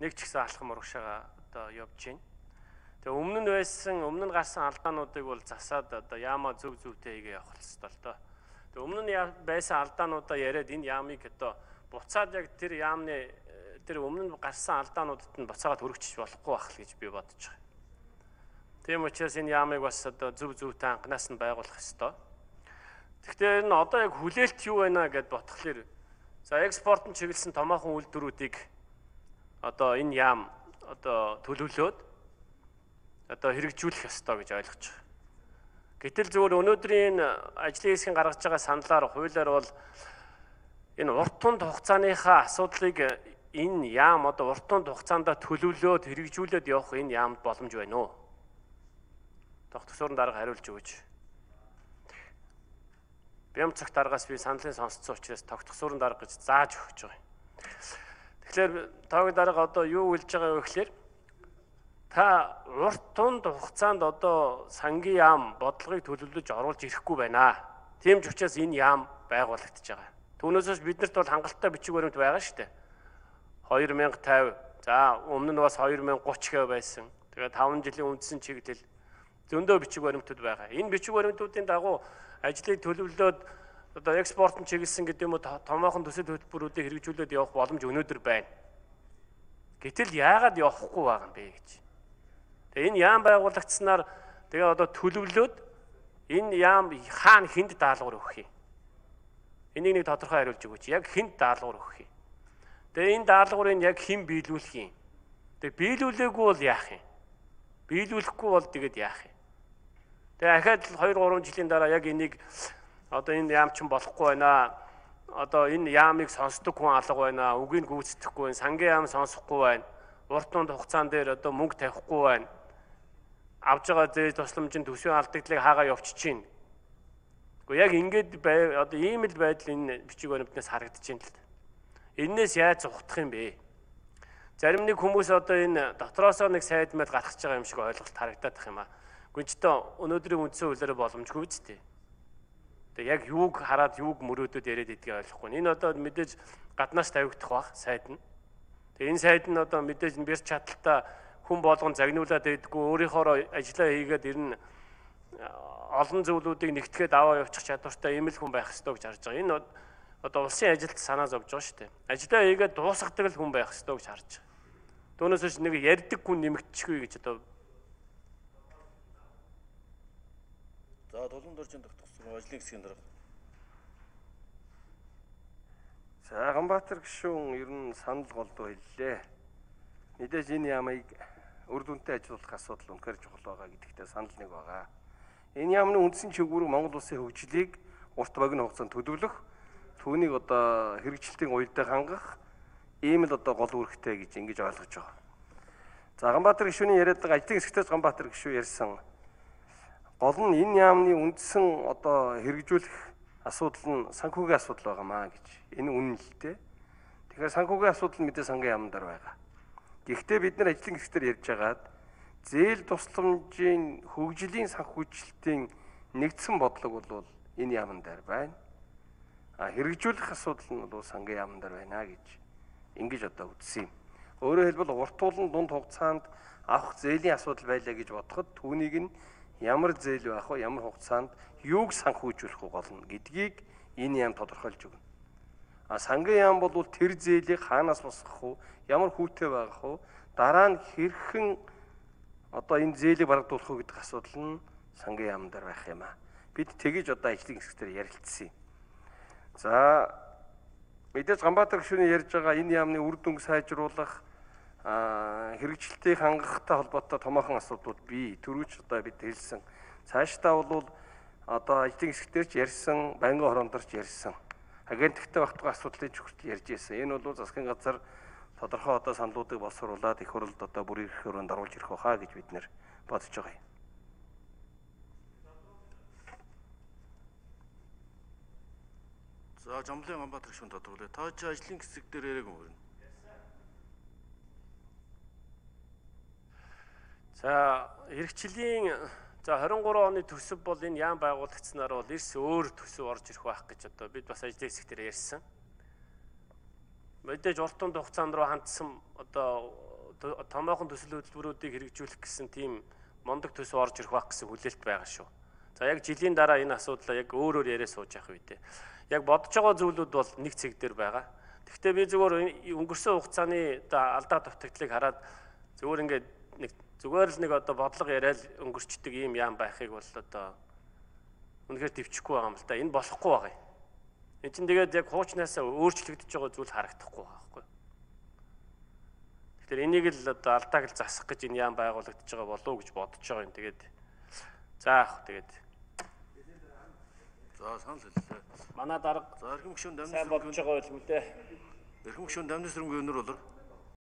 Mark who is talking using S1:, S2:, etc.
S1: нэг ч ихсэн алхам урагшаага одоо явж байна. Тэгээ өмнө нь байсан, өмнө нь гарсан алдаануудыг бол засаад одоо яама зөв зөвтэй хийгээ явах хэрэгтэй л доо. Тэгээ өмнө нь байсан алдаануудаа яриад энэ яамыг одоо буцаад яг тэр яамны тэр өмнө нь гарсан алдаануудад нь буцаагаад хөрөгчж болохгүй байх л гэж би бодож байгаа. Тийм учраас энэ яамыг бас одоо зөв зөвтэй анханаас нь байгуулах ёстой. Гэхдээ энэ одоо яг хүлээлт юу байна гэд бодхолоор за экспорт нь чиглэсэн томоохон үйлдвэрүүдийг одоо энэ яам одоо төлөвлөөд одоо хэрэгжүүлэх ёстой гэж ойлгож байгаа. Гэтэл зөвхөн өнөөдрийн ажлын хэсгийн гаргаж байгаа саналаар хуулиар бол энэ урт тунд хугацааныхаа асуудлыг энэ яам одоо урт тунд хугацаанд төлөвлөөд хэрэгжүүлээд явах энэ яамд боломж байна уу? Тогтгосоор дарга хариулж өгөөч. Бям цагт даргаас би саналын сонсцсон учраас тогтгосоор дарга гэж зааж өгч байгаа юм. Тэгэхээр тоог дарга одоо юу хэлж байгаа вэ гэхээр та урт тунд хугацаанд одоо сангийн яам бодлогыг төлөвлөж оруулж ирэхгүй байна. Тийм ч учраас энэ яам байгуулагдаж байгаа. Түүнээс биднэрт бол хангалттай бичиг баримт байгаа шүү дээ. 2050. За өмнө нь бас 2030 гэв байсан. Тэгээ 5 жилийн үндсэн чиглэл зөндөө бичиг баримтууд байгаа. Энэ бичиг баримтуудын дагуу ажлыг төлөвлөлөөд одоо экспорт нь чиглэсэн гэдэг юм уу томоохон төсөл хөтөлбөрүүдийг хэрэгжүүлээд явах боломж өнөөдөр байна. Гэтэл яагаад явахгүй байгаа юм бэ гэж. Тэгээ энэ яам байгуулагдсанаар тэгээ одоо төлөвлөөд энэ яам хаана хүнд даалгавар өгөх юм. Энийг нэг тодорхой хариулж өгөөч. Яг хүнд даалгавар өгөх юм. Тэгээ энэ даалгаврыг яг хэн биелүүлэх юм. Тэгээ биелүүлээгүй бол яах юм. Биелүүлэхгүй бол тэгээд яах юм. Тэгээ ахаад 2 3 жилийн дараа яг энийг одоо энэ яам ч болохгүй байна. Одоо энэ яамыг сонсдог хүн алга байна. Үгийг гүйцэтгэхгүй байна. Сангийн яам сонсохгүй байна. Урт тунд хугацаан дээр одоо мөнгө тавихгүй байна авж байгаа зээл тусламжийн төсвийн алдагдлыг хаагаа явчих чинь. Гэхдээ яг ингээд одоо ийм л байдал энэ бичиг баримтнаас харагдаж байна л. Эннээс яаж ухтах юм бэ? Зарим нэг хүмүүс одоо энэ дотроосоо нэг сайд мэд гаргаж байгаа юм шиг ойлголт харагдаад их юм аа. Гүнчтэй өнөөдрийн үндсэн хуулиараа боломжгүй үстэй. Тэгээ яг юуг хараад юуг мөрөөдөд яриад идгийг ойлгохгүй. Энэ одоо мэдээж гаднаас тавигдах бах сайд нь. Тэгээ энэ сайд нь одоо мэдээж бэрч чадaltaа хүн болгон загнуулаад байдгүй өөрийнхөө ажиллаа хийгээд ер нь олон зүйлүүдийг нэгтгэхэд аваа явуучих чадвартай ийм л хүн байх ёстой гэж харж байгаа. Энэ одоо улсын ажилд санаа зовж байгаа шүү дээ. Ажиллаа хийгээд дуусгадаг л хүн байх ёстой гэж харж байгаа. Түүнээс биш нэг ярддаг хүн нэмэгдэхгүй гэж одоо
S2: За тулан дөржин тогтсон ажлын хэсгийн дарга.
S3: За Ганбаатар гишүүн ер нь санал голдуу хэллээ. Мэдээж энэ ямыг үр дүнтэй ажиллах асуудал үнэхээр чухал байгаа гэдэгтээ санал нэг байгаа. Энэ яамны үндсэн чиглэл Монгол улсын хөгжлийг урт богино хугацаанд төлөвлөх, түүнийг одоо хэрэгжилтийн уялдаа хангах ийм л одоо гол үүрэгтэй гэж ингэж ойлгож байгаа. За Ганбаатар гишүүний яриад байгаа ажлын хэсгтээс Ганбаатар гишүү ярьсан гол нь энэ яамны үндсэн одоо хэрэгжүүлэх асуудал нь санхүүгийн асуудал байгаамаа гэж. Энэ үнэн л дээ. Тэгэхээр санхүүгийн асуудал мэдээ сангийн яамнаар байгаа. Гэхдээ бид нар ажлын хэсгээр ярьж байгаад зээл тусламжийн хөгжлийн санхүүжилтийн нэгдсэн бодлого бол энэ яамн дээр байна. А хэрэгжүүлэх асуудал нь бол сангийн яамн дээр байна гэж ингэж одоо үзсэн юм. Өөрөөр хэлбэл урт тулан дунд хугацаанд авах зээлийн асуудал байлаа гэж бодоход түүнийг нь ямар зээл байх вэ, ямар хугацаанд юуг санхүүжүүлэх вэ болно гэдгийг энэ яам тодорхойлж өгнө. А сангийн яам бол тэр зээлийг хаанаас босгох вэ? Ямар хүүтэй байх вэ? Дараа нь хэрхэн одоо энэ зээлийг барагдуулах вэ гэдэг асуудал нь сангийн яам дээр байх юм а. Бид тэгэж одоо ажлын хэсгээр ярилцсан юм. За мэдээж Ганбаатар гүшүүний ярьж байгаа энэ яамны үр дүнг сайжруулах хэрэгжилтийг хангахтай холбоотой томоохон асуудлууд бий. Төрүүч одоо бид хэлсэн. Цаашдаа бол одоо ажлын хэсгээр ч ярьсан, байнгын хорондорч ярьсан агентлагтай багтгаа асуудлыг хүртэл ярьж ирсэн. Энэ бол засгийн газар тодорхой одоо саналуудыг боловсруулад их хурлд одоо бүр ирэх өрөөнд оруулж ирэх байхаа гэж бид нэр бодож байгаа юм.
S2: За Жамлын Ганбаатар гүшүүн тодруулъя. Та чи ажлын хэсэг дээр яриаг юм
S1: За эрхчлэлийн За 23 оны төсөв бол энэ яам байгуулагдсанаар бол эрс өөр төсөв орж ирэх байх гэж одоо бид бас ажлын хэсгээр ярьсан. мэдээж урт тунд хугацаанд руу хандсан одоо томоохон төсөл хөтөлбөрүүдийг хэрэгжүүлэх гэсэн тийм мондөг төсөв орж ирэх байх гэсэн хүлээлт байгаа шүү. За яг жилийн дараа энэ асуудлаа яг өөрөөр яриа сууж явах үедээ яг бодож байгаа зүйлүүд бол нэг цэг дээр байгаа. Гэхдээ би зүгээр өнгөрсөн хугацааны одоо алдаа дутагдлыг хараад зүгээр ингээд нэг зүгээр л нэг одоо бодлого яриад өнгөрчдөг ийм яам байхыг бол одоо үнэхээр төвчөхгүй байгаа юм л да. Энэ болохгүй байгаа юм. Энд чинь тэгээд яг хуучнаасаа өөрчлөгдөж байгаа зүйл харагдахгүй байгаа байхгүй. Тэгэхээр энийг л одоо алдааг л засах гэж энэ яам байгуулагдаж байгаа болов уу гэж бодож байгаа юм. Тэгээд за ах тэгээд
S2: За санал хэллээ.
S1: манай дарга
S2: За эрхэм гүшүүн
S1: бодож байгаа байл мүлээ.
S2: эрхэм гүшүүн дамнас өрөнгө өнөр болор.